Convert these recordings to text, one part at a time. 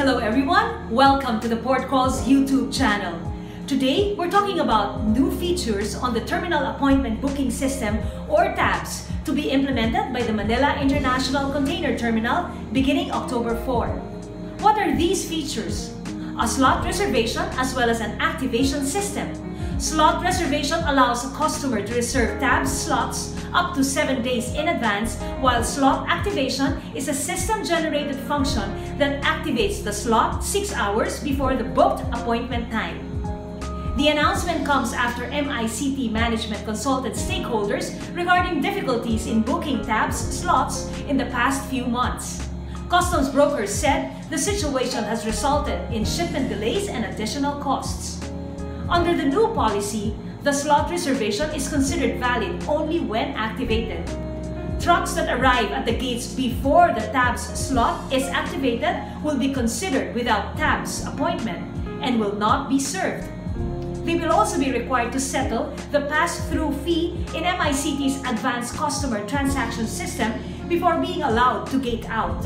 Hello everyone, welcome to the Port Calls YouTube channel. Today, we're talking about new features on the Terminal Appointment Booking System or TABS to be implemented by the Manila International Container Terminal beginning October 4. What are these features? A slot reservation as well as an activation system. Slot reservation allows a customer to reserve TABS slots up to 7 days in advance, while slot activation is a system-generated function that activates the slot 6 hours before the booked appointment time. The announcement comes after MICT management consulted stakeholders regarding difficulties in booking TABS slots in the past few months. Customs brokers said the situation has resulted in shipment delays and additional costs. Under the new policy, the slot reservation is considered valid only when activated. Trucks that arrive at the gates before the TABS slot is activated will be considered without TABS appointment and will not be served. They will also be required to settle the pass-through fee in MICT's Advanced Customer Transaction System before being allowed to gate out.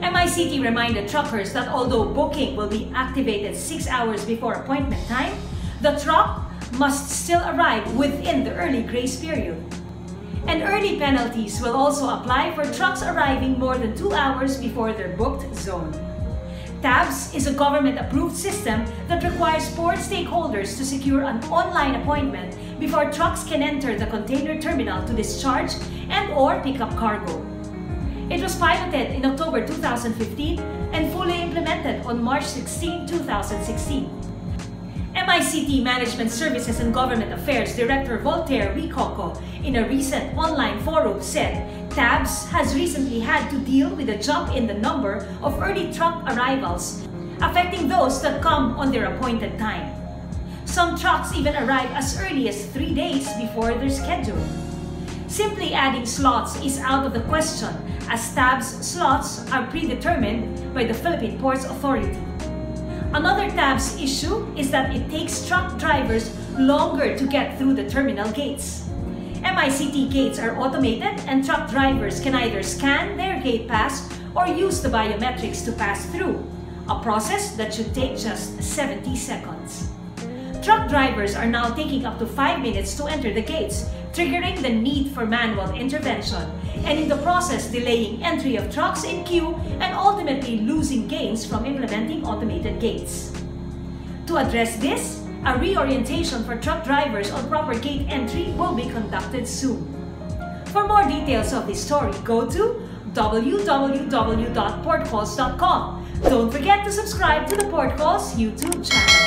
MICT reminded truckers that although booking will be activated 6 hours before appointment time, the truck must still arrive within the early grace period. And early penalties will also apply for trucks arriving more than 2 hours before their booked zone. TABS is a government-approved system that requires port stakeholders to secure an online appointment before trucks can enter the container terminal to discharge and or pick up cargo. It was piloted in October 2015 and fully implemented on March 16, 2016. MICT Management Services and Government Affairs Director Voltaire Ricoco in a recent online forum said TABS has recently had to deal with a jump in the number of early truck arrivals, affecting those that come on their appointed time. Some trucks even arrive as early as three days before their schedule. Simply adding slots is out of the question as TABS slots are predetermined by the Philippine Ports Authority. Another TABS issue is that it takes truck drivers longer to get through the terminal gates. MICT gates are automated and truck drivers can either scan their gate pass or use the biometrics to pass through, a process that should take just 70 seconds. Truck drivers are now taking up to 5 minutes to enter the gates, triggering the need for manual intervention, and in the process delaying entry of trucks in queue and ultimately losing gains from implementing automated gates. To address this, a reorientation for truck drivers on proper gate entry will be conducted soon. For more details of this story, go to www.portcalls.com. Don't forget to subscribe to the Port Calls YouTube channel.